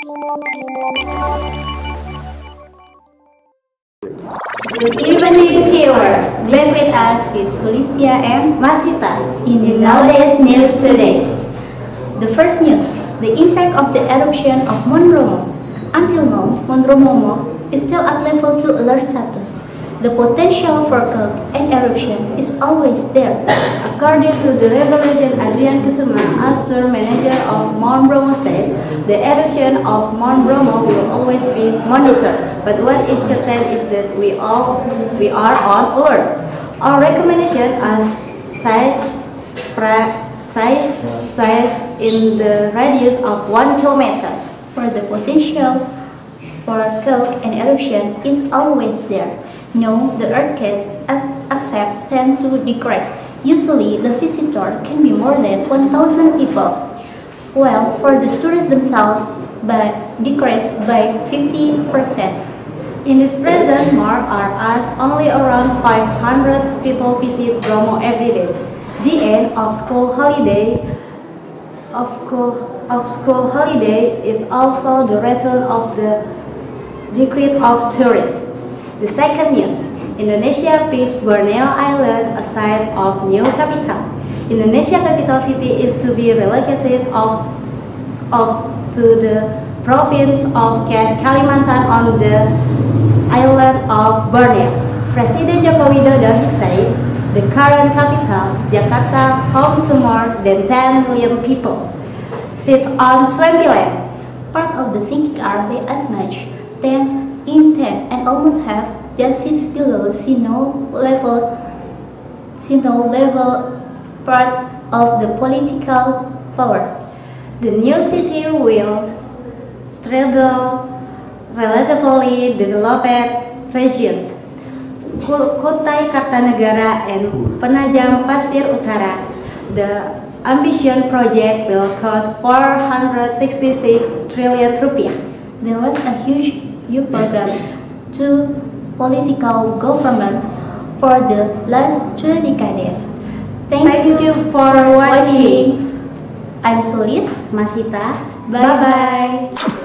Good evening, viewers. Back with us is Sulistia M. Masita in the Knowledge News today. The first news, the impact of the eruption of Mount Bromo. Until now, Mount Bromo is still at level 2 alert status. The potential for quake and eruption is always there. According to the revelation, Adrian Kusuma, Astor manager of Mount Bromo said, the eruption of Mount Bromo will always be monitored. But what is certain is that we all we are on alert. Our recommendation as site site place in the radius of one kilometer. For the potential for quake and eruption is always there. No, the earthquakes accept tend to decrease. Usually, the visitor can be more than 1,000 people. Well, for the tourists themselves, but decrease by 50%. In this present mark are us only around 500 people visit Bromo every day. The end of school holiday of school, of school holiday is also the return of the decrease of tourists. The second news, Indonesia picks Borneo Island a site of new capital. Indonesia capital city is to be relocated of, of to the province of Kes Kalimantan on the island of Borneo. President Joko Widodo said the current capital, Jakarta, home to more than 10 million people, sits on swampy land. Part of the sinking are as much 10 in 10 and almost half just sits below sea level, sea level part of the political power. The new city will straddle relatively developed regions, Kutai Kartanegara and Penajam Paser Utara. The ambition project will cost 466 trillion rupiah. There was a huge you program to political government for the last two decades. Thank, Thank you, you for watching. I'm Solis Masita. Bye bye. bye.